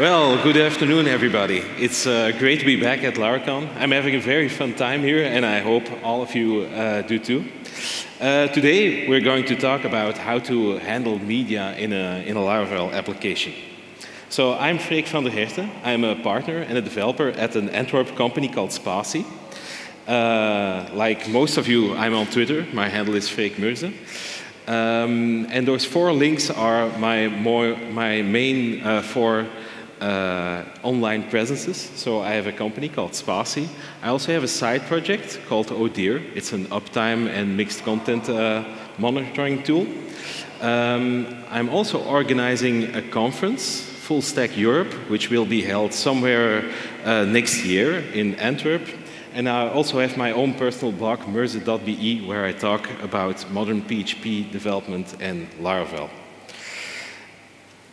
Well, good afternoon, everybody. It's uh, great to be back at Laracon. I'm having a very fun time here, and I hope all of you uh, do too. Uh, today, we're going to talk about how to handle media in a, in a Laravel application. So I'm Freek van der Herten. I'm a partner and a developer at an Antwerp company called Spatie. Uh, like most of you, I'm on Twitter. My handle is Freek Murze. Um, and those four links are my, more, my main uh, four uh, online presences. So I have a company called Spatie. I also have a side project called Odeer. It's an uptime and mixed content uh, monitoring tool. Um, I'm also organizing a conference, Full Stack Europe, which will be held somewhere uh, next year in Antwerp. And I also have my own personal blog, murze.be, where I talk about modern PHP development and Laravel.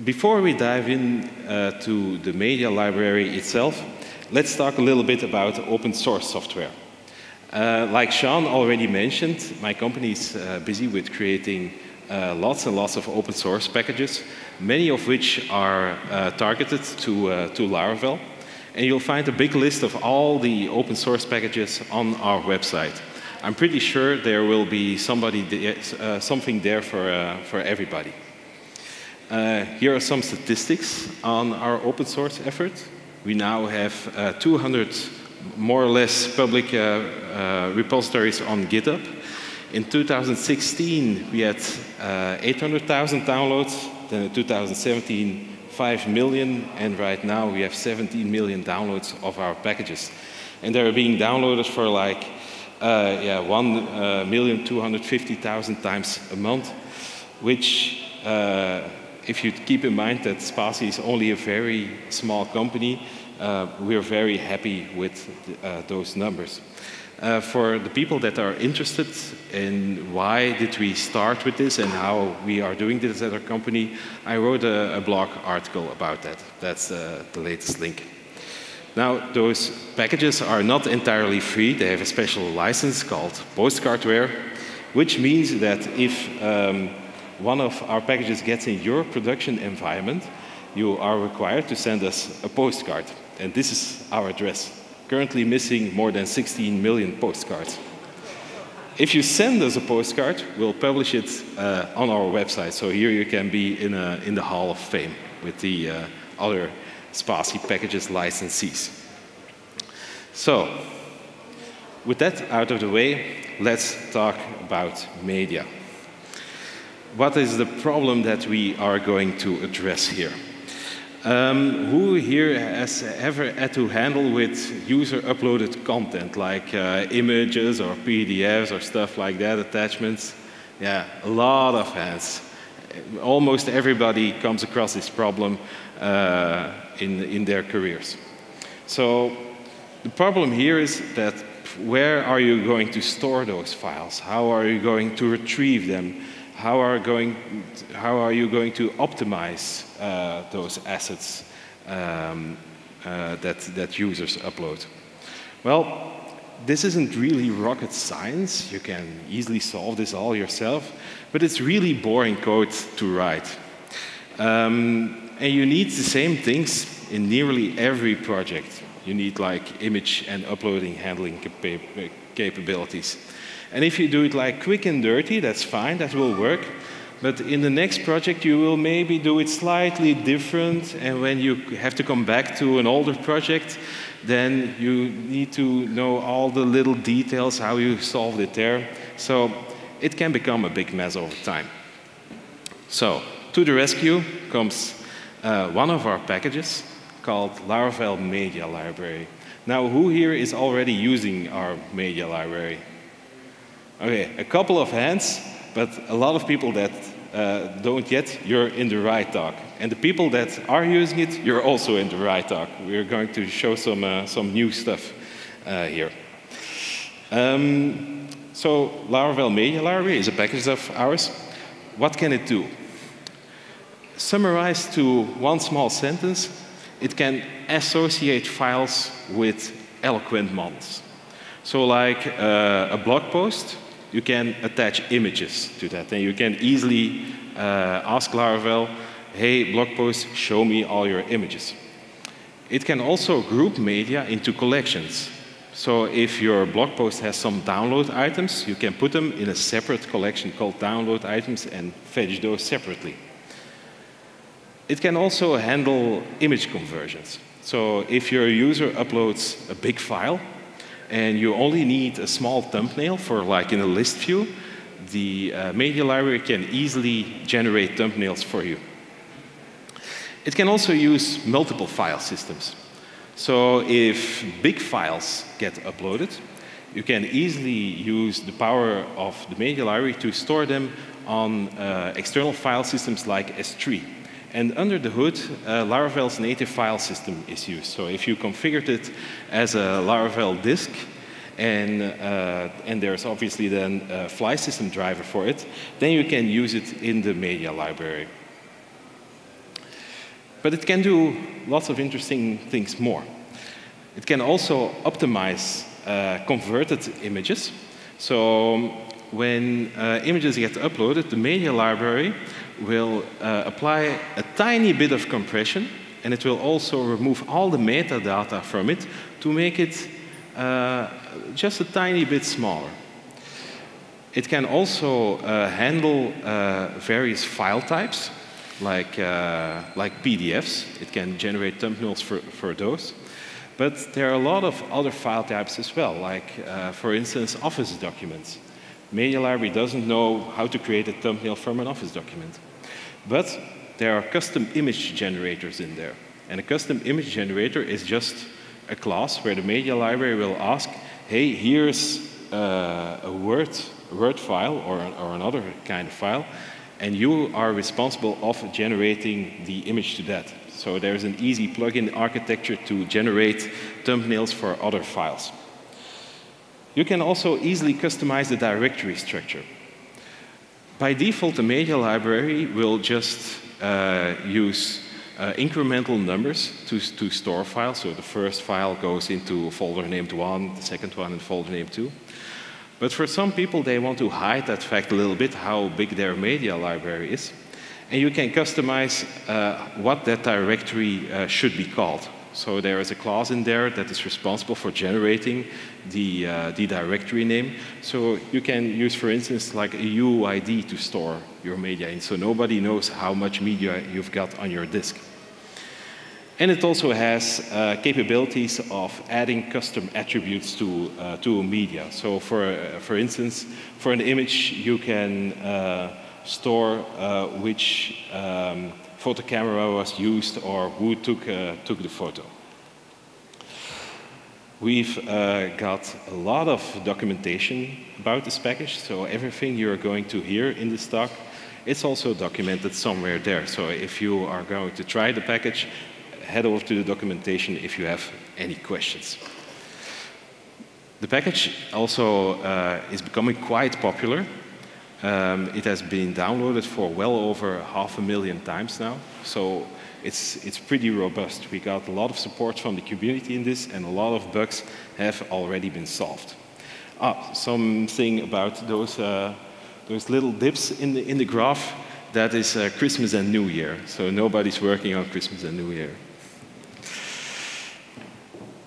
Before we dive in uh, to the media library itself, let's talk a little bit about open source software. Uh, like Sean already mentioned, my company is uh, busy with creating uh, lots and lots of open source packages, many of which are uh, targeted to, uh, to Laravel. And you'll find a big list of all the open source packages on our website. I'm pretty sure there will be somebody, something there for, for everybody. Uh, here are some statistics on our open source effort. We now have uh, 200 more or less public uh, uh repositories on GitHub. In 2016, we had uh, 800,000 downloads. Then in 2017, 5 million. And right now, we have 17 million downloads of our packages. And they're being downloaded for like uh, yeah, 1,250,000 times a month, which if you keep in mind that Spatie is only a very small company, uh, we're very happy with uh, those numbers. Uh, for the people that are interested in why did we start with this and how we are doing this at our company, I wrote a, a blog article about that. That's uh, the latest link. Now, those packages are not entirely free. They have a special license called Postcardware, which means that if um, one of our packages gets in your production environment, you are required to send us a postcard. And this is our address. Currently missing more than 16 million postcards. If you send us a postcard, we'll publish it uh, on our website. So here you can be in, a, in the Hall of Fame with the uh, other Spatie packages licensees. So, with that out of the way, let's talk about media what is the problem that we are going to address here? Um, who here has ever had to handle with user uploaded content like uh, images or PDFs or stuff like that, attachments? Yeah, a lot of hands. Almost everybody comes across this problem uh, in, in their careers. So the problem here is that where are you going to store those files? How are you going to retrieve them? How are, going, how are you going to optimize uh, those assets um, uh, that, that users upload? Well, this isn't really rocket science. You can easily solve this all yourself, but it's really boring code to write. Um, and you need the same things in nearly every project. You need like image and uploading handling capabilities. And if you do it like quick and dirty, that's fine, that will work. But in the next project, you will maybe do it slightly different. And when you have to come back to an older project, then you need to know all the little details, how you solved it there. So it can become a big mess over time. So to the rescue comes uh, one of our packages called Laravel Media Library. Now, who here is already using our media library? Okay, a couple of hands, but a lot of people that uh, don't yet, you're in the right talk. And the people that are using it, you're also in the right talk. We're going to show some, uh, some new stuff uh, here. Um, so Laravel Media Library is a package of ours. What can it do? Summarized to one small sentence, it can associate files with eloquent models. So like uh, a blog post, you can attach images to that. And you can easily uh, ask Laravel, hey, blog post, show me all your images. It can also group media into collections. So if your blog post has some download items, you can put them in a separate collection called download items and fetch those separately. It can also handle image conversions. So if your user uploads a big file and you only need a small thumbnail for like in a list view, the uh, media library can easily generate thumbnails for you. It can also use multiple file systems. So if big files get uploaded, you can easily use the power of the media library to store them on uh, external file systems like S3. And under the hood, uh, Laravel's native file system is used. So if you configured it as a Laravel disk, and, uh, and there's obviously then a Flysystem driver for it, then you can use it in the media library. But it can do lots of interesting things more. It can also optimize uh, converted images. So um, when uh, images get uploaded, the media library will uh, apply a tiny bit of compression, and it will also remove all the metadata from it to make it uh, just a tiny bit smaller. It can also uh, handle uh, various file types like, uh, like PDFs. It can generate thumbnails for, for those. But there are a lot of other file types as well, like, uh, for instance, Office documents. Media Library doesn't know how to create a thumbnail from an Office document. But there are custom image generators in there. And a custom image generator is just a class where the Media Library will ask, hey, here's uh, a Word, Word file or, or another kind of file, and you are responsible of generating the image to that. So there's an easy plugin architecture to generate thumbnails for other files. You can also easily customize the directory structure. By default, the media library will just uh, use uh, incremental numbers to, to store files. So the first file goes into a folder named one, the second one in folder named two. But for some people, they want to hide that fact a little bit, how big their media library is. And you can customize uh, what that directory uh, should be called. So there is a class in there that is responsible for generating the, uh, the directory name. So you can use, for instance, like a UUID to store your media in, so nobody knows how much media you've got on your disk. And it also has uh, capabilities of adding custom attributes to, uh, to media. So for, uh, for instance, for an image, you can uh, store uh, which um, photo camera was used or who took, uh, took the photo. We've got a lot of documentation about this package, so everything you're going to hear in this talk it's also documented somewhere there. So if you are going to try the package, head over to the documentation if you have any questions. The package also uh, is becoming quite popular. Um, it has been downloaded for well over half a million times now, so it's, it's pretty robust. We got a lot of support from the community in this, and a lot of bugs have already been solved. Ah, something about those, uh, those little dips in the, in the graph, that is uh, Christmas and New Year, so nobody's working on Christmas and New Year.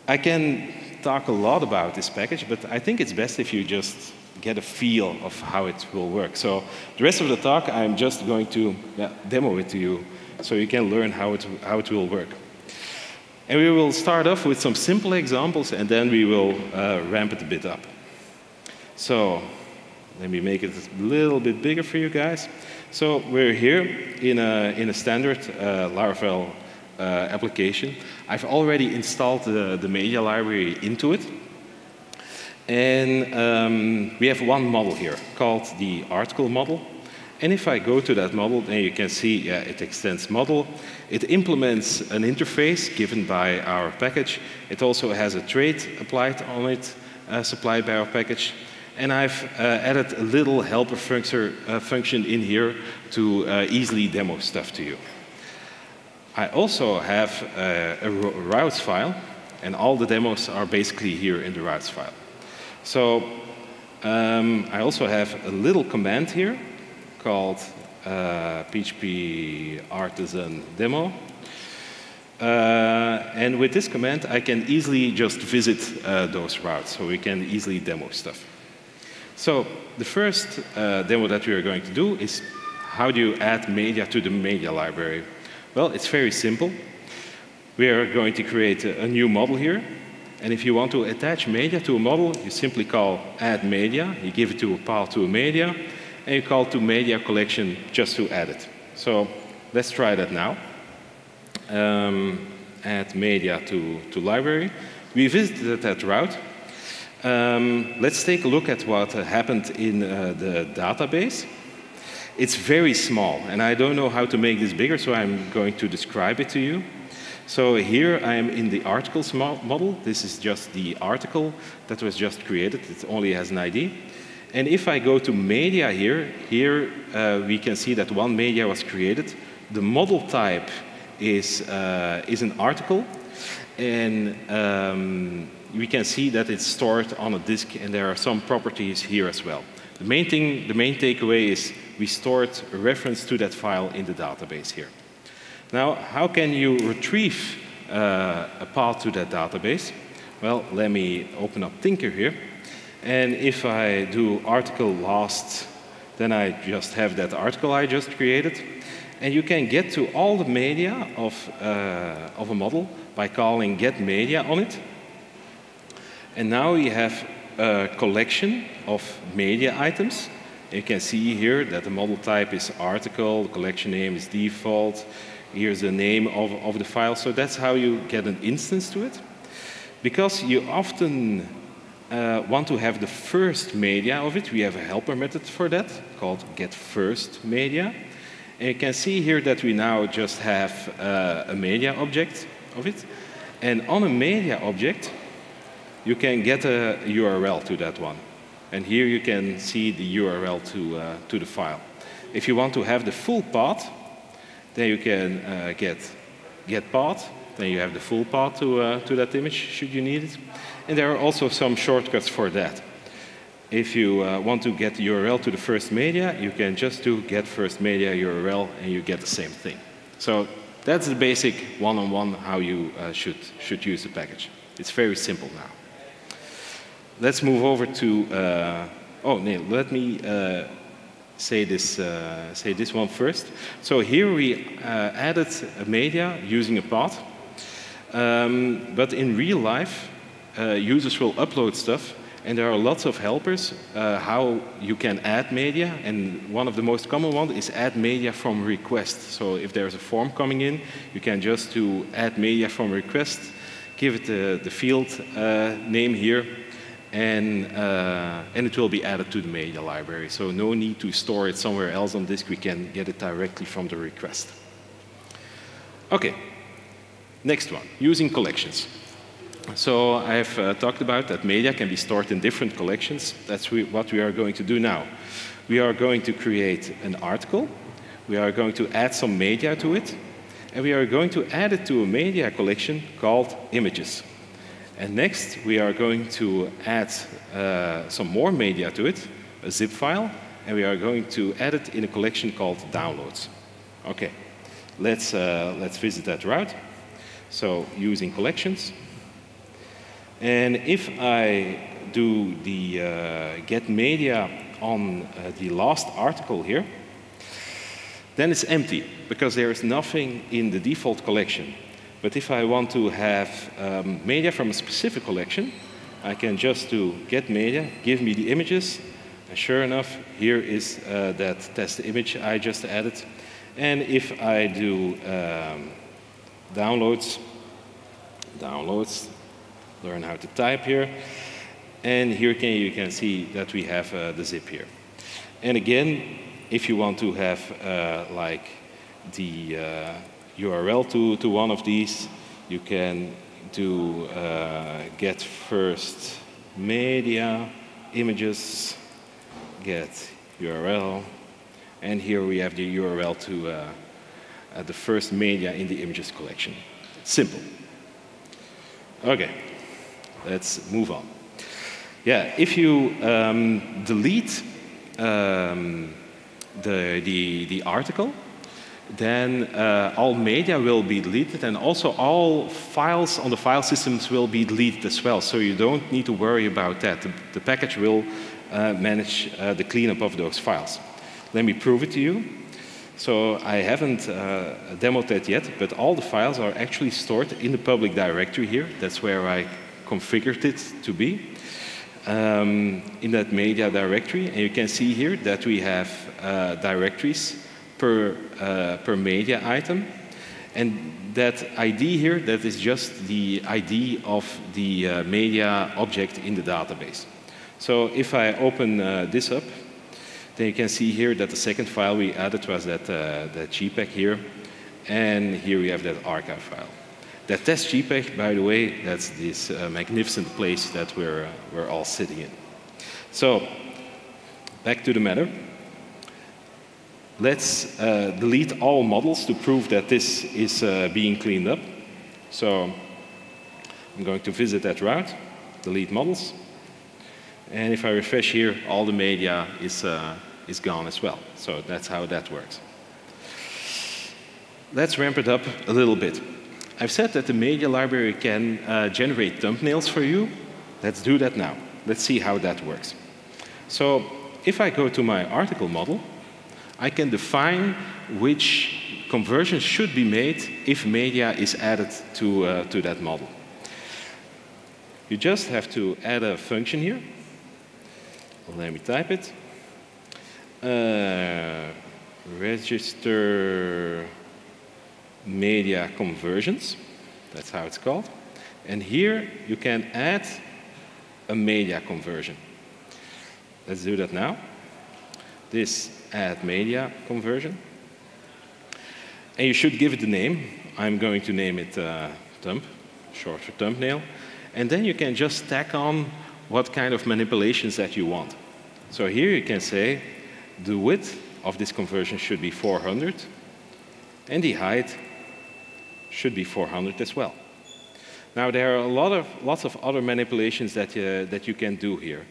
I can talk a lot about this package, but I think it's best if you just get a feel of how it will work. So the rest of the talk, I'm just going to yeah, demo it to you so you can learn how it, how it will work. And we will start off with some simple examples, and then we will uh, ramp it a bit up. So let me make it a little bit bigger for you guys. So we're here in a, in a standard uh, Laravel uh, application. I've already installed the, the media library into it. And um, we have one model here called the article model. And if I go to that model, then you can see yeah, it extends model. It implements an interface given by our package. It also has a trait applied on it, uh, supplied by our package. And I've uh, added a little helper function, uh, function in here to uh, easily demo stuff to you. I also have a, a routes file, and all the demos are basically here in the routes file. So um, I also have a little command here called uh, PHP artisan demo. Uh, and with this command, I can easily just visit uh, those routes, so we can easily demo stuff. So the first uh, demo that we are going to do is how do you add media to the media library? Well, it's very simple. We are going to create a, a new model here. And if you want to attach media to a model, you simply call add media. You give it to a path to a media, and you call to media collection just to add it. So let's try that now um, add media to, to library. We visited that route. Um, let's take a look at what happened in uh, the database. It's very small, and I don't know how to make this bigger, so I'm going to describe it to you. So here I am in the articles mo model. This is just the article that was just created. It only has an ID. And if I go to media here, here uh, we can see that one media was created. The model type is, uh, is an article, and um, we can see that it's stored on a disk, and there are some properties here as well. The main thing, the main takeaway is we stored a reference to that file in the database here. Now, how can you retrieve uh, a path to that database? Well, let me open up Tinker here. And if I do article last, then I just have that article I just created. And you can get to all the media of, uh, of a model by calling get media on it. And now you have a collection of media items. You can see here that the model type is article, the collection name is default, here's the name of, of the file. So that's how you get an instance to it. Because you often uh, want to have the first media of it, we have a helper method for that called get first media. And you can see here that we now just have uh, a media object of it. And on a media object, you can get a URL to that one. And here you can see the URL to, uh, to the file. If you want to have the full path, then you can uh, get get path. Then you have the full path to, uh, to that image, should you need it. And there are also some shortcuts for that. If you uh, want to get the URL to the first media, you can just do get first media URL and you get the same thing. So that's the basic one-on-one -on -one how you uh, should, should use the package. It's very simple now. Let's move over to, uh, oh, Neil, let me uh, say, this, uh, say this one first. So here we uh, added media using a path. Um, but in real life, users will upload stuff and there are lots of helpers uh, how you can add media. And one of the most common ones is add media from request. So if there's a form coming in, you can just do add media from request, give it the, the field uh, name here, and, uh, and it will be added to the media library. So no need to store it somewhere else on disk. We can get it directly from the request. OK, next one, using collections. So I have uh, talked about that media can be stored in different collections. That's we, what we are going to do now. We are going to create an article. We are going to add some media to it. And we are going to add it to a media collection called images. And next, we are going to add uh, some more media to it, a zip file, and we are going to add it in a collection called downloads. Okay, let's, uh, let's visit that route. So using collections, and if I do the uh, get media on uh, the last article here, then it's empty because there is nothing in the default collection. But if I want to have um, media from a specific collection, I can just do get media, give me the images, and sure enough, here is uh, that test image I just added. And if I do um, downloads, downloads, learn how to type here. And here can, you can see that we have uh, the zip here. And again, if you want to have uh, like the uh, URL to, to one of these, you can do uh, get first media, images, get URL, and here we have the URL to uh, uh, the first media in the images collection. Simple. Okay. Let's move on. Yeah, if you um, delete um, the, the, the article, then uh, all media will be deleted and also all files on the file systems will be deleted as well. So you don't need to worry about that. The, the package will uh, manage uh, the cleanup of those files. Let me prove it to you. So I haven't uh, demoed that yet, but all the files are actually stored in the public directory here. That's where I configured it to be. Um, in that media directory, and you can see here that we have uh, directories per, uh, per media item. And that ID here, that is just the ID of the uh, media object in the database. So if I open uh, this up, then you can see here that the second file we added was that, uh, that JPEG here. And here we have that archive file. That test JPEG, by the way, that's this uh, magnificent place that we're, uh, we're all sitting in. So, back to the matter. Let's uh, delete all models to prove that this is uh, being cleaned up. So, I'm going to visit that route, delete models. And if I refresh here, all the media is, uh, is gone as well. So that's how that works. Let's ramp it up a little bit. I've said that the media library can uh, generate thumbnails for you. Let's do that now. Let's see how that works. So if I go to my article model, I can define which conversions should be made if media is added to, uh, to that model. You just have to add a function here let me type it. Uh, register media conversions. That's how it's called. And here you can add a media conversion. Let's do that now. This add media conversion. And you should give it a name. I'm going to name it uh, thumb, short for thumbnail. And then you can just tack on what kind of manipulations that you want. So here you can say the width of this conversion should be 400 and the height should be 400 as well. Now there are a lot of, lots of other manipulations that, uh, that you can do here.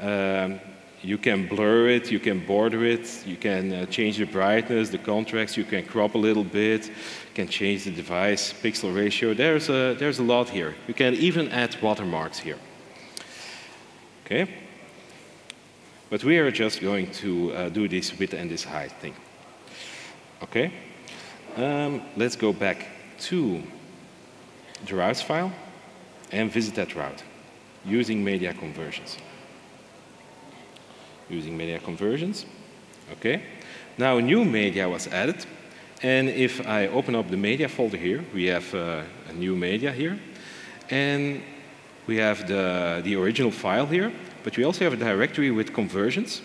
Um, you can blur it, you can border it, you can uh, change the brightness, the contrast, you can crop a little bit, you can change the device pixel ratio. There's a, there's a lot here. You can even add watermarks here. Okay? But we are just going to uh, do this width and this height thing. Okay? Um, let's go back to the routes file and visit that route using media conversions. Using media conversions. Okay? Now new media was added. And if I open up the media folder here, we have uh, a new media here. And we have the, the original file here. But we also have a directory with conversions.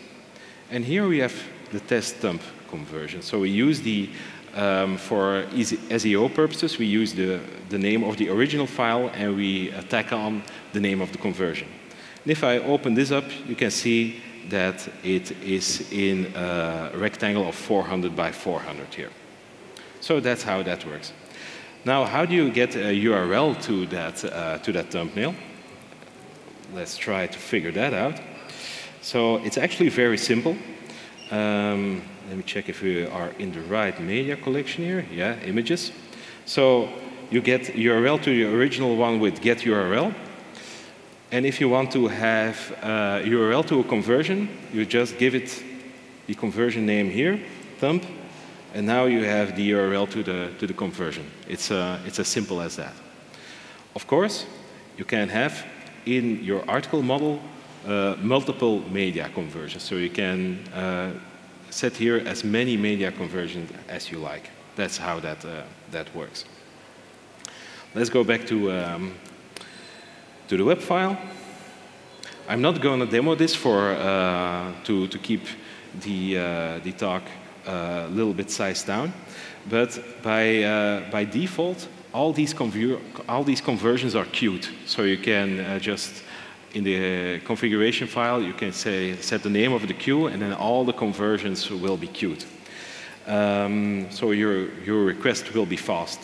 And here we have the test thumb conversion. So we use the, um, for SEO purposes, we use the, the name of the original file and we tack on the name of the conversion. And if I open this up, you can see that it is in a rectangle of 400 by 400 here. So that's how that works. Now, how do you get a URL to that, uh, to that thumbnail? let's try to figure that out. So it's actually very simple. Um, let me check if we are in the right media collection here. Yeah, images. So you get URL to the original one with get URL. And if you want to have a URL to a conversion, you just give it the conversion name here, thumb, and now you have the URL to the, to the conversion. It's, uh, it's as simple as that. Of course, you can have in your article model uh, multiple media conversions. So you can uh, set here as many media conversions as you like. That's how that, uh, that works. Let's go back to, um, to the web file. I'm not going to demo this for, uh, to, to keep the, uh, the talk uh, a little bit sized down. But by, by default, all these, all these conversions are queued. So you can uh, just, in the configuration file, you can say, set the name of the queue, and then all the conversions will be queued. Um, so your, your request will be fast.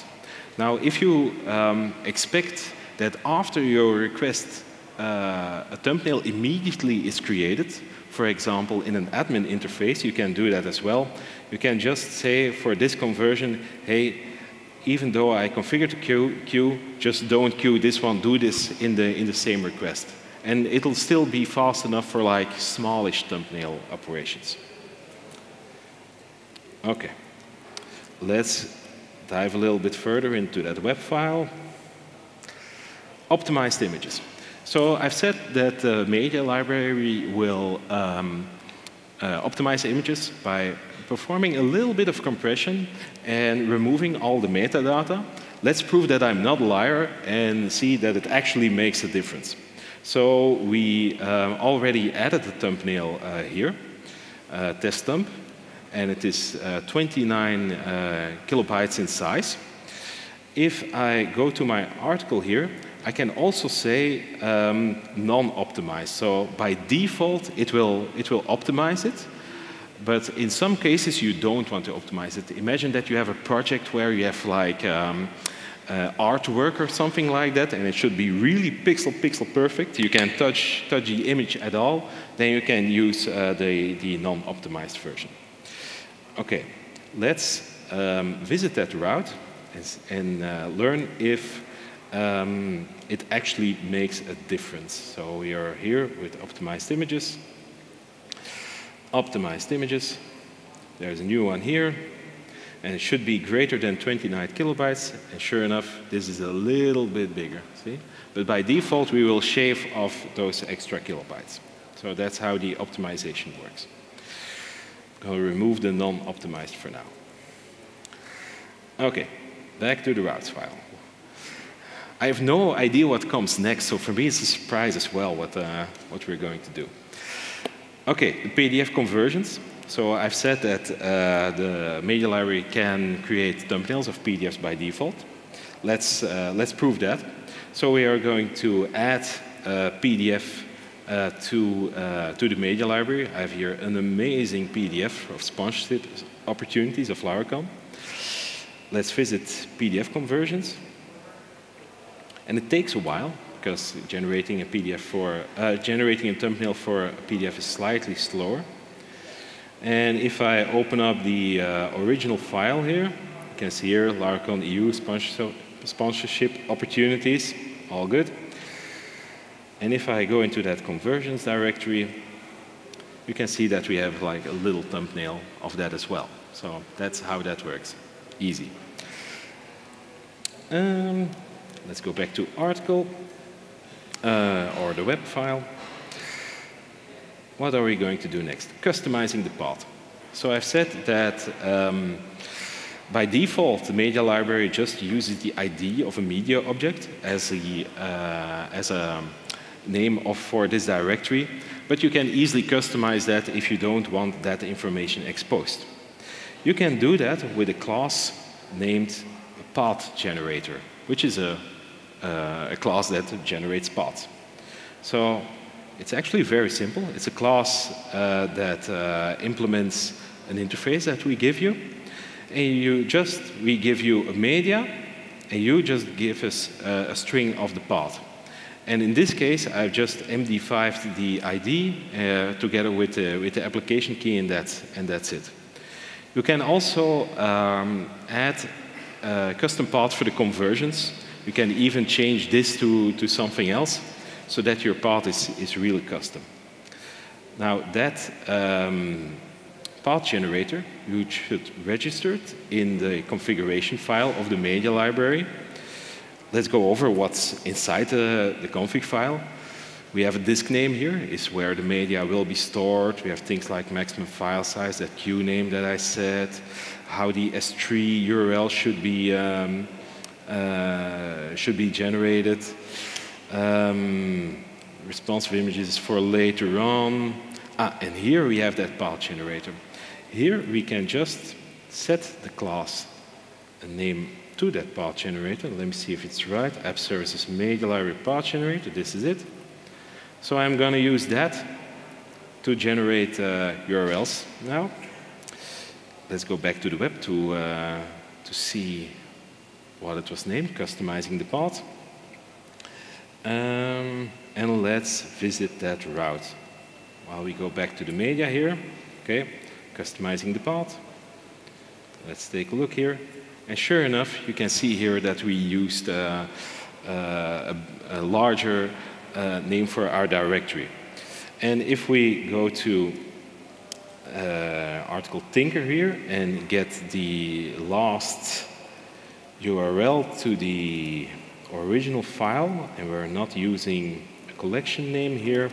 Now, if you um, expect that after your request uh, a thumbnail immediately is created, for example, in an admin interface, you can do that as well. You can just say for this conversion, hey, even though I configured the queue, queue, just don't queue this one, do this in the, in the same request. And it'll still be fast enough for like smallish thumbnail operations. Okay, let's dive a little bit further into that web file. Optimized images. So I've said that the media library will um, uh, optimize images by performing a little bit of compression and removing all the metadata. Let's prove that I'm not a liar and see that it actually makes a difference. So we um, already added the thumbnail uh, here, uh, test thumb, and it is uh, 29 uh, kilobytes in size. If I go to my article here, I can also say um, non-optimized. So by default, it will, it will optimize it. But in some cases, you don't want to optimize it. Imagine that you have a project where you have like um, uh, artwork or something like that, and it should be really pixel, pixel perfect. You can touch, touch the image at all. Then you can use uh, the, the non-optimized version. Okay, let's um, visit that route and, and uh, learn if um, it actually makes a difference. So we are here with optimized images. Optimized images. There's a new one here. And it should be greater than 29 kilobytes. And sure enough, this is a little bit bigger. See? But by default, we will shave off those extra kilobytes. So that's how the optimization works. To remove the non-optimized for now. Okay, back to the routes file. I have no idea what comes next, so for me it's a surprise as well what, uh, what we're going to do. Okay, the PDF conversions. So I've said that uh, the media library can create thumbnails of PDFs by default. Let's, uh, let's prove that. So we are going to add a PDF uh, to, uh, to the media library. I have here an amazing PDF of sponsorship opportunities of Laracon. Let's visit PDF conversions. And it takes a while because generating a PDF for uh, generating a thumbnail for a PDF is slightly slower. And if I open up the uh, original file here, you can see here Laracon EU sponsorship opportunities, all good. And if I go into that conversions directory, you can see that we have like a little thumbnail of that as well. So that's how that works. Easy. Um, Let's go back to article uh, or the web file. What are we going to do next? Customizing the path. So I've said that um, by default, the media library just uses the ID of a media object as a, uh, as a name of, for this directory, but you can easily customize that if you don't want that information exposed. You can do that with a class named path generator, which is a a class that generates paths. So it's actually very simple. It's a class uh, that uh, implements an interface that we give you. And you just, we give you a media, and you just give us a, string of the path. And in this case, I've just MD5'd the ID uh, together with the, with the application key, and that's, and that's it. You can also um, add custom path for the conversions. You can even change this to, to something else so that your path is, is really custom. Now that um, path generator, you should register it in the configuration file of the media library. Let's go over what's inside the, the config file. We have a disk name here, is where the media will be stored. We have things like maximum file size, that queue name that I said, how the S3 URL should be um, uh, should be generated. Um, responsive images for later on. Ah, and here we have that path generator. Here we can just set the class a name to that path generator. Let me see if it's right. App Services Media Library Path Generator. This is it. So I'm going to use that to generate uh, URLs now. Let's go back to the web to, uh, to see what it was named, customizing the path. Um, and let's visit that route. While we go back to the media here, okay, customizing the path. Let's take a look here. And sure enough, you can see here that we used uh, uh, a, a, larger uh, name for our directory. And if we go to uh, article Tinker here and get the last URL to the original file, and we're not using a collection name here,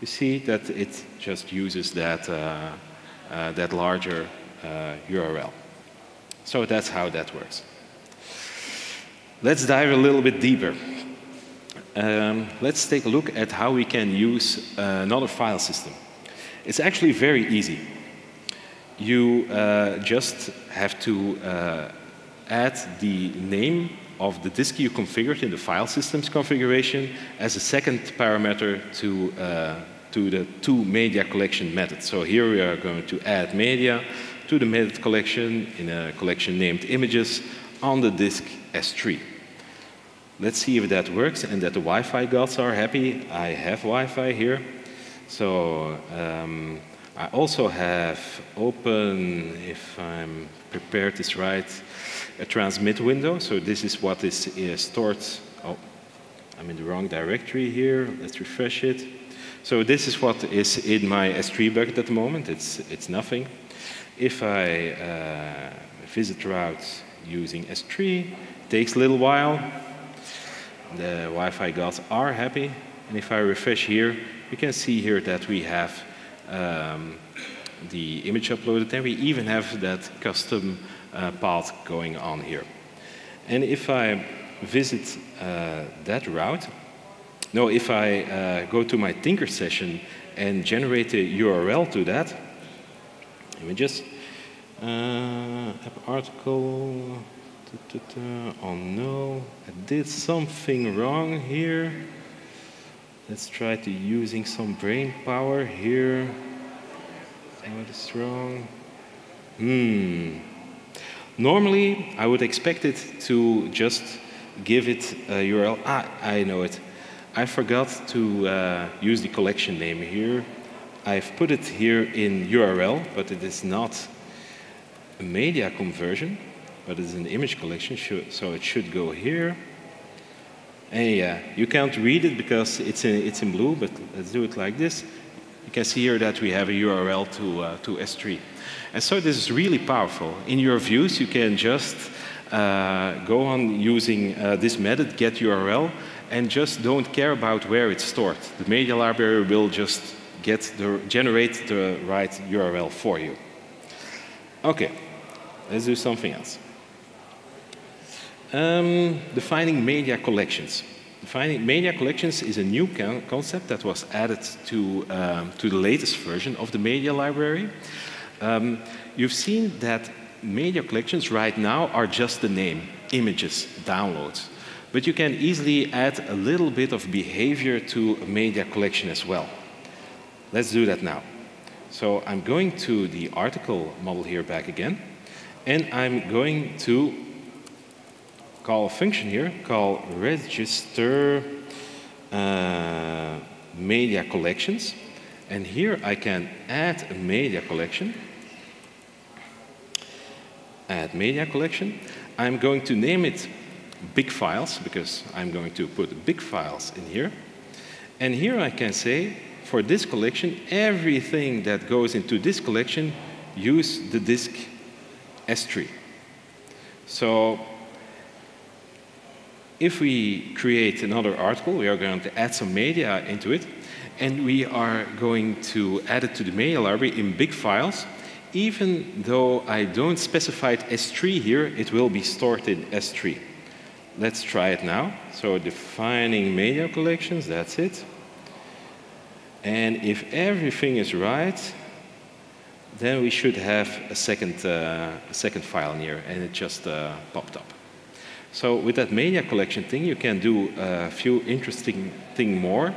you see that it just uses that, uh, uh, that larger URL. Uh, so that's how that works. Let's dive a little bit deeper. Um, let's take a look at how we can use uh, another file system. It's actually very easy. You uh, just have to uh, add the name of the disk you configured in the file systems configuration as a second parameter to, uh, to the two media collection method. So here we are going to add media to the method collection in a collection named images on the disk S3. Let's see if that works and that the Wi-Fi gods are happy. I have Wi-Fi here. So um, I also have open, if I'm prepared this right, a transmit window. So this is what is stored. Oh, I'm in the wrong directory here. Let's refresh it. So this is what is in my S3 bucket at the moment. It's, it's nothing. If I uh, visit routes using S3, it takes a little while. The Wi-Fi gods are happy. And if I refresh here, you can see here that we have um, the image uploaded and we even have that custom uh, path going on here. And if I visit uh, that route, no, if I uh, go to my Tinker session and generate a URL to that, images, uh, app article, oh no, I did something wrong here. Let's try to using some brain power here. What is wrong? Hmm. Normally, I would expect it to just give it a URL. Ah, I know it. I forgot to uh, use the collection name here. I've put it here in URL, but it is not a media conversion, but it's an image collection, so it should go here. And yeah, you can't read it because it's in, it's in blue, but let's do it like this. You can see here that we have a URL to, uh, to S3. And so this is really powerful. In your views, you can just uh, go on using uh, this method, get URL, and just don't care about where it's stored. The media library will just get the, generate the right URL for you. Okay, let's do something else. Um, defining media collections. Defining media collections is a new concept that was added to, um, to the latest version of the media library. Um, you've seen that media collections right now are just the name, images, downloads. But you can easily add a little bit of behavior to a media collection as well. Let's do that now. So I'm going to the article model here back again, and I'm going to call a function here, call register uh, media collections. And here I can add a media collection. Add media collection. I'm going to name it big files because I'm going to put big files in here. And here I can say for this collection, everything that goes into this collection use the disk S3. So if we create another article, we are going to add some media into it, and we are going to add it to the media library in big files. Even though I don't specify it S3 here, it will be stored in S3. Let's try it now. So defining media collections, that's it. And if everything is right, then we should have a second, uh, second file in here, and it just uh, popped up. So with that media collection thing, you can do a few interesting thing more.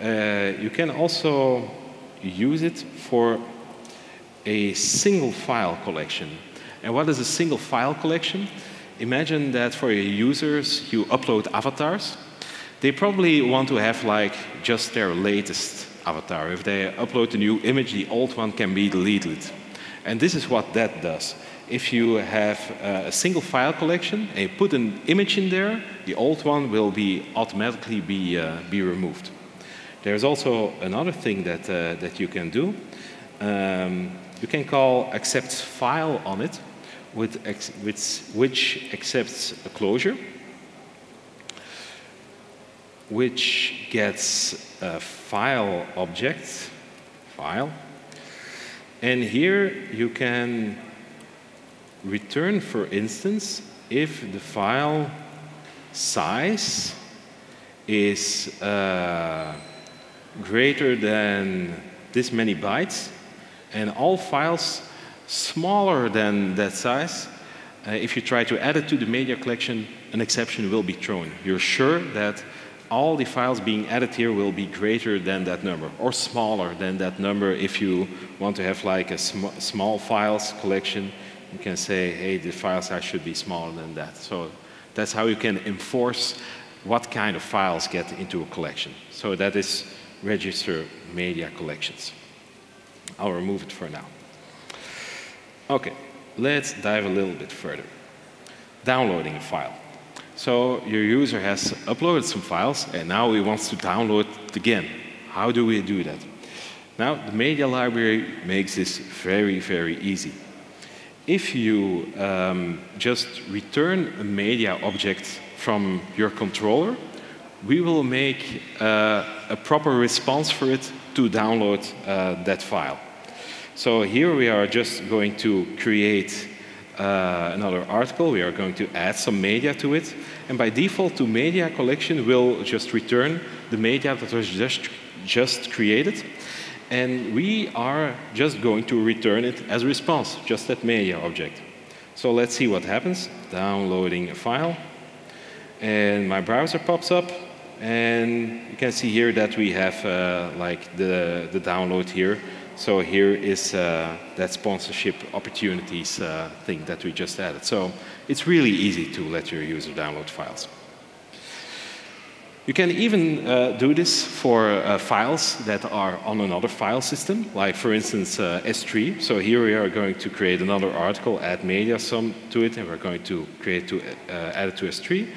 Uh, you can also use it for a single file collection. And what is a single file collection? imagine that for your users, you upload avatars. They probably want to have like just their latest avatar. If they upload a new image, the old one can be deleted. And this is what that does. If you have a single file collection and you put an image in there, the old one will be automatically be, uh, be removed. There's also another thing that, uh, that you can do. Um, you can call accepts file on it, with which, which accepts a closure, which gets a file object, file, and here you can return, for instance, if the file size is uh, greater than this many bytes, and all files smaller than that size, uh, if you try to add it to the media collection, an exception will be thrown. You're sure that all the files being added here will be greater than that number, or smaller than that number if you want to have like a sm small files collection. You can say, hey, the file size should be smaller than that. So that's how you can enforce what kind of files get into a collection. So that is register media collections. I'll remove it for now. Okay, let's dive a little bit further. Downloading a file. So your user has uploaded some files and now he wants to download it again. How do we do that? Now, the media library makes this very, very easy. If you um, just return a media object from your controller, we will make uh, a proper response for it to download uh, that file. So here we are just going to create uh, another article. We are going to add some media to it. And by default, to media collection will just return the media that was just, just created. And we are just going to return it as a response, just that media object. So let's see what happens. Downloading a file. And my browser pops up. And you can see here that we have uh, like the, the download here. So here is uh, that sponsorship opportunities uh, thing that we just added. So it's really easy to let your user download files. You can even uh, do this for uh, files that are on another file system, like for instance uh, S3. So here we are going to create another article, add media some to it, and we're going to create to uh, add it to S3.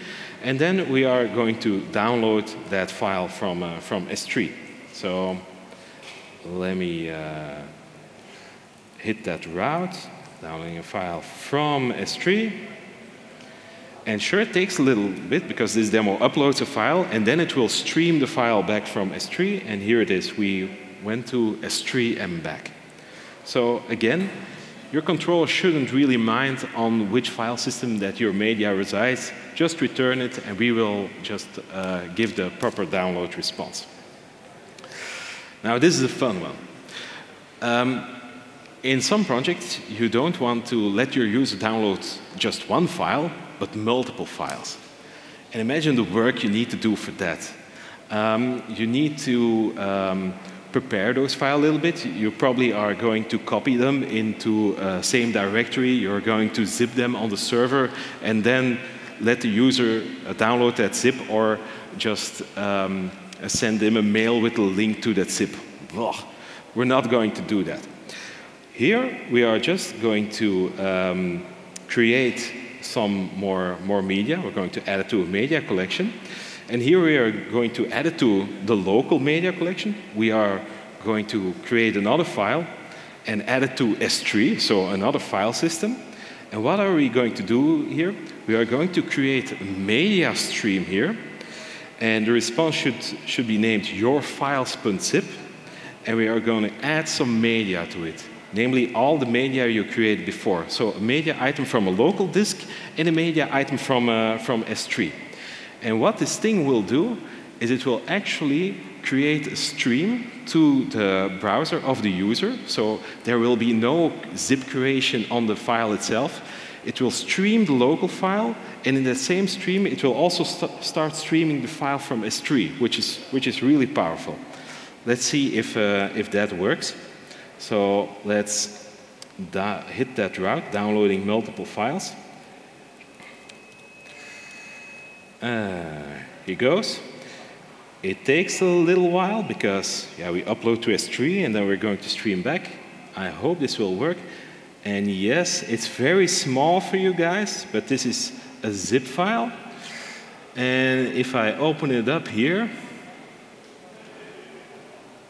And then we are going to download that file from, from S3. So let me uh, hit that route, downloading a file from S3. And sure, it takes a little bit because this demo uploads a file and then it will stream the file back from S3. And here it is. We went to S3 and back. So again, your controller shouldn't really mind on which file system that your media resides. Just return it and we will just uh, give the proper download response. Now, this is a fun one. Um, in some projects, you don't want to let your user download just one file, but multiple files. And imagine the work you need to do for that. Um, you need to um, prepare those files a little bit. You probably are going to copy them into uh, same directory. You're going to zip them on the server and then let the user uh, download that zip or just um, send them a mail with a link to that zip. Ugh, we're not going to do that. Here, we are just going to um, create some more, more media. We're going to add it to a media collection. And here we are going to add it to the local media collection. We are going to create another file and add it to S3, so another file system. And what are we going to do here? We are going to create a media stream here and the response should, should be named your file.zip, and we are going to add some media to it, namely all the media you created before. So a media item from a local disk and a media item from, uh, from S3. And what this thing will do is it will actually create a stream to the browser of the user. So there will be no zip creation on the file itself. It will stream the local file and in that same stream, it will also st start streaming the file from S3, which is, which is really powerful. Let's see if, uh, if that works. So let's hit that route, downloading multiple files. Uh, here goes. It takes a little while because yeah, we upload to S3 and then we're going to stream back. I hope this will work. And yes, it's very small for you guys, but this is a zip file. And if I open it up here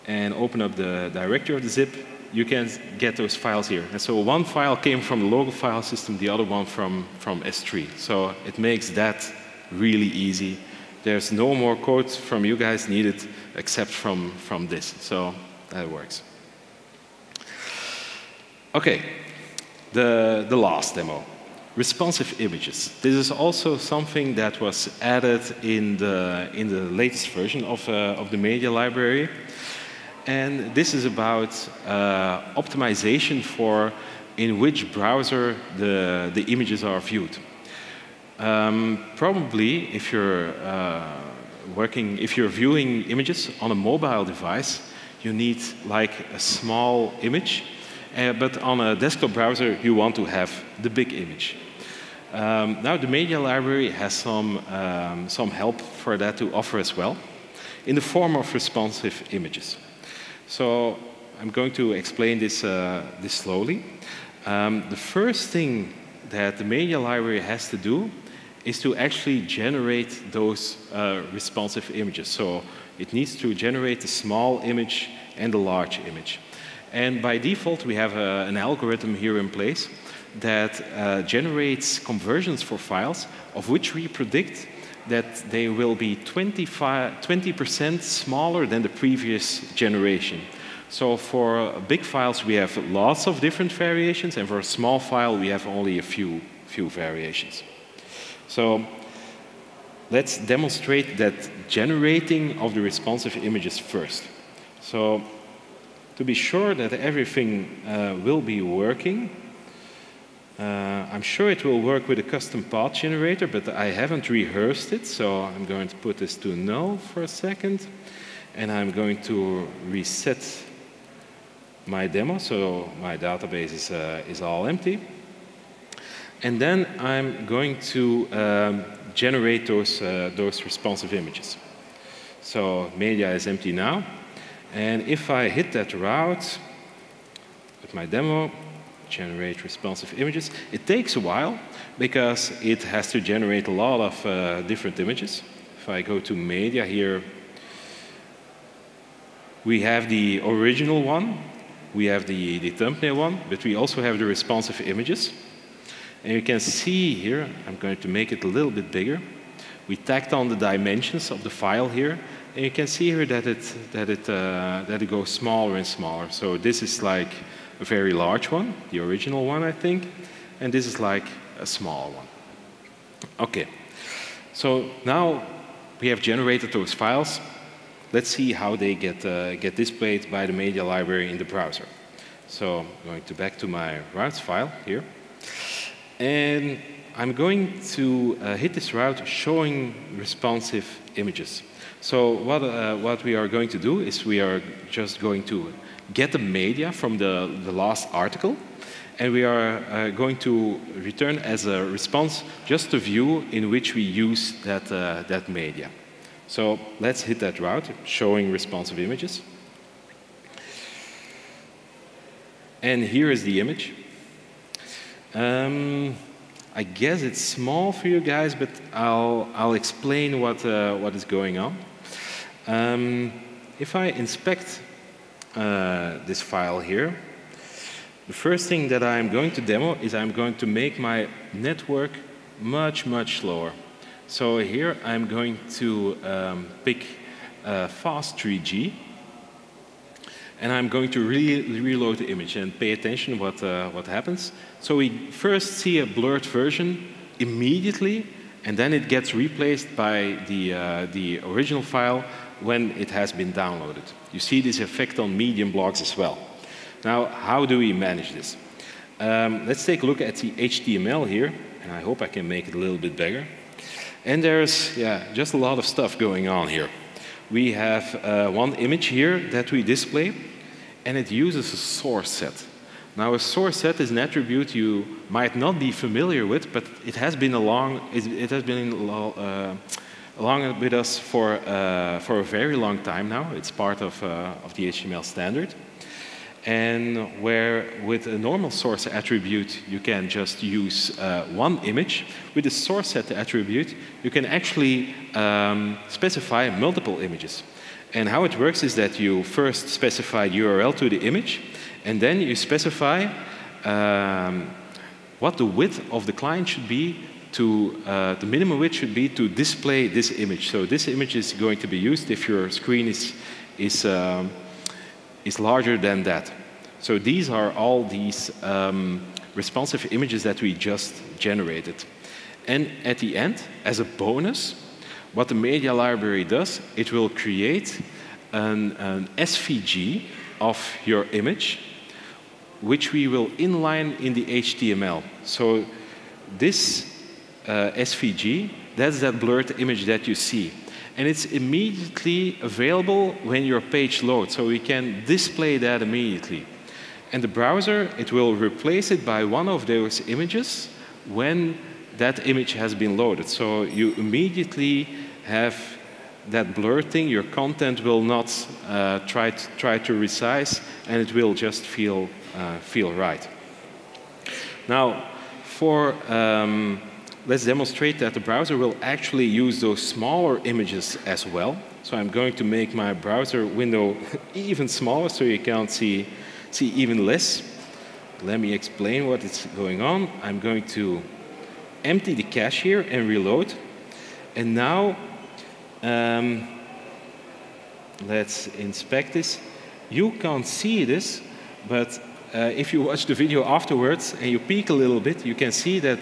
and open up the directory of the zip, you can get those files here. And so one file came from the local file system, the other one from, from S3. So it makes that really easy. There's no more code from you guys needed except from, from this. So that works. Okay, the, the last demo, responsive images. This is also something that was added in the, in the latest version of, uh, of the media library. And this is about uh, optimization for in which browser the, the images are viewed. Um, probably, if you're uh, working, if you're viewing images on a mobile device, you need like a small image, uh, but on a desktop browser, you want to have the big image. Um, now, the media library has some, um, some help for that to offer as well, in the form of responsive images. So I'm going to explain this, uh, this slowly. Um, the first thing that the media library has to do is to actually generate those uh, responsive images. So it needs to generate the small image and the large image. And by default, we have a, uh, an algorithm here in place that uh, generates conversions for files of which we predict that they will be 20% smaller than the previous generation. So for big files, we have lots of different variations, and for a small file, we have only a few, few variations. So let's demonstrate that generating of the responsive images first. So to be sure that everything uh, will be working, uh, I'm sure it will work with a custom path generator, but I haven't rehearsed it, so I'm going to put this to null for a second. And I'm going to reset my demo, so my database is, uh, is all empty. And then I'm going to um, generate those, uh, those responsive images. So media is empty now. And if I hit that route with my demo, generate responsive images. It takes a while because it has to generate a lot of uh, different images. If I go to media here, we have the original one, we have the, the thumbnail one, but we also have the responsive images. And you can see here, I'm going to make it a little bit bigger. We tacked on the dimensions of the file here, and you can see here that it, that it, uh, that it goes smaller and smaller. So this is like a very large one, the original one, I think, and this is like a small one. Okay, so now we have generated those files. Let's see how they get, uh, get displayed by the media library in the browser. So I'm going to back to my routes file here. And I'm going to uh, hit this route showing responsive images. So what, uh, what we are going to do is we are just going to get the media from the, the last article, and we are uh, going to return as a response just a view in which we use that, uh, that media. So let's hit that route, showing responsive images. And here is the image. Um, I guess it's small for you guys, but I'll, I'll explain what, uh, what is going on. Um, if I inspect uh, this file here. The first thing that I'm going to demo is I'm going to make my network much, much slower. So here I'm going to um, pick uh, fast 3G and I'm going to re reload the image and pay attention what, uh, what happens. So we first see a blurred version immediately and then it gets replaced by the, uh, the original file when it has been downloaded. You see this effect on Medium blogs as well. Now, how do we manage this? Um, let's take a look at the HTML here, and I hope I can make it a little bit bigger. And there's yeah, just a lot of stuff going on here. We have uh, one image here that we display, and it uses a source set. Now, a source set is an attribute you might not be familiar with, but it has been along, it has been uh, along with us for, uh, for a very long time now. It's part of, uh, of the HTML standard. And where with a normal source attribute, you can just use uh, one image. With a source set attribute, you can actually um, specify multiple images. And how it works is that you first specify the URL to the image, and then you specify um, what the width of the client should be to, uh, the minimum width should be to display this image. So this image is going to be used if your screen is, is, um, is larger than that. So these are all these um, responsive images that we just generated. And at the end, as a bonus, what the media library does, it will create an, an SVG of your image which we will inline in the HTML. So this uh, SVG, that's that blurred image that you see. And it's immediately available when your page loads, so we can display that immediately. And the browser, it will replace it by one of those images when that image has been loaded. So you immediately have that blur thing, your content will not uh, try, to, try to resize, and it will just feel uh, feel right. Now, for um, let's demonstrate that the browser will actually use those smaller images as well. So I'm going to make my browser window even smaller so you can see, see even less. Let me explain what is going on. I'm going to empty the cache here and reload. And now, um, let's inspect this. You can't see this, but uh, if you watch the video afterwards and you peek a little bit, you can see that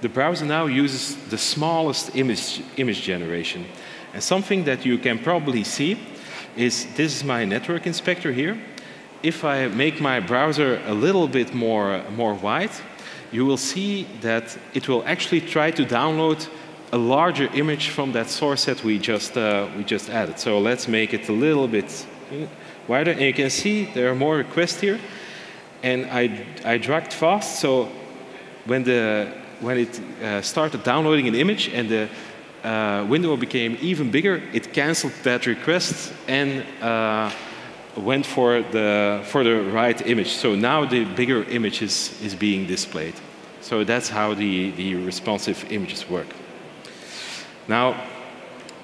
the browser now uses the smallest image, image generation. And something that you can probably see is this is my network inspector here. If I make my browser a little bit more, more wide, you will see that it will actually try to download a larger image from that source set we just, uh, we just added. So let's make it a little bit wider. And you can see there are more requests here and I, I dragged fast. So when, the, when it uh, started downloading an image and the uh, window became even bigger, it canceled that request and uh, went for the, for the right image. So now the bigger image is, is being displayed. So that's how the, the responsive images work. Now,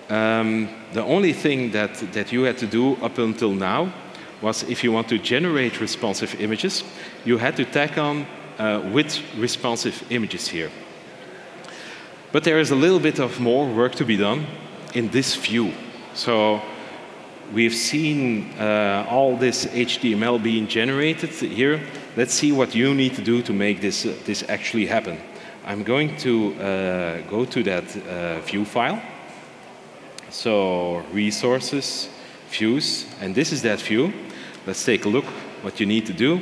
um, the only thing that, that you had to do up until now was if you want to generate responsive images, you had to tack on uh, with responsive images here. But there is a little bit of more work to be done in this view. So we've seen uh, all this HTML being generated here. Let's see what you need to do to make this, uh, this actually happen. I'm going to uh, go to that uh, view file. So resources, views, and this is that view. Let's take a look what you need to do.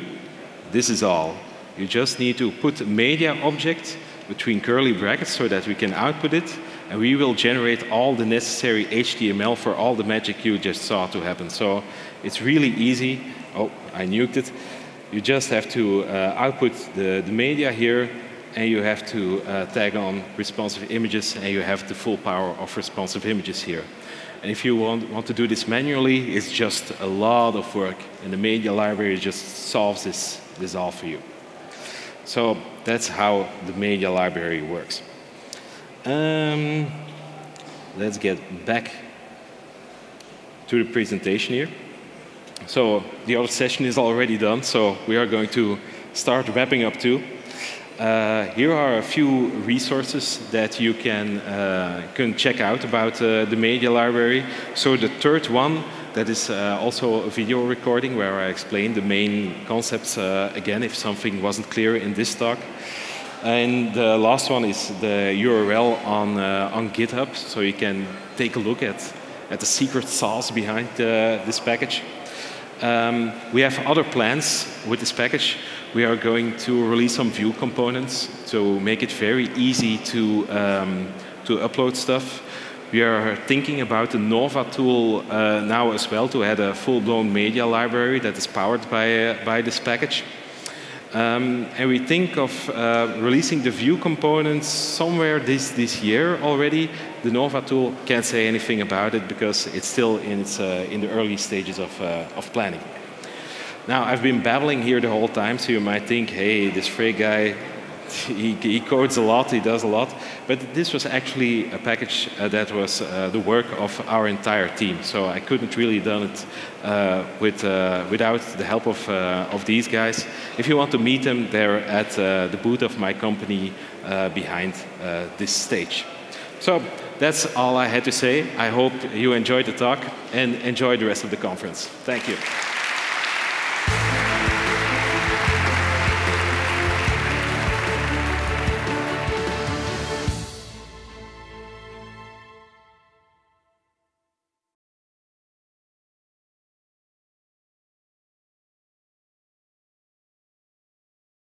This is all. You just need to put a media object between curly brackets so that we can output it, and we will generate all the necessary HTML for all the magic you just saw to happen. So it's really easy. Oh, I nuked it. You just have to uh, output the, the media here, and you have to uh, tag on responsive images, and you have the full power of responsive images here. And if you want, want to do this manually, it's just a lot of work. And the media library just solves this, this all for you. So that's how the media library works. Um, let's get back to the presentation here. So the other session is already done, so we are going to start wrapping up too. Uh, here are a few resources that you can, uh, can check out about uh, the media library. So the third one, that is uh, also a video recording where I explain the main concepts uh, again if something wasn't clear in this talk. And the last one is the URL on, uh, on GitHub, so you can take a look at, at the secret sauce behind this package. Um, we have other plans with this package we are going to release some Vue components to make it very easy to, um, to upload stuff. We are thinking about the Nova tool uh, now as well to add a full-blown media library that is powered by, uh, by this package. Um, and we think of uh, releasing the Vue components somewhere this, this year already. The Nova tool can't say anything about it because it's still in, its, uh, in the early stages of, uh, of planning. Now, I've been babbling here the whole time, so you might think, hey, this Freek guy he, he, codes a lot, he does a lot, but this was actually a package uh, that was uh, the work of our entire team. So I couldn't really done it uh, with, uh, without the help of, uh, of these guys. If you want to meet them, they're at uh, the booth of my company behind this stage. So that's all I had to say. I hope you enjoyed the talk and enjoy the rest of the conference. Thank you.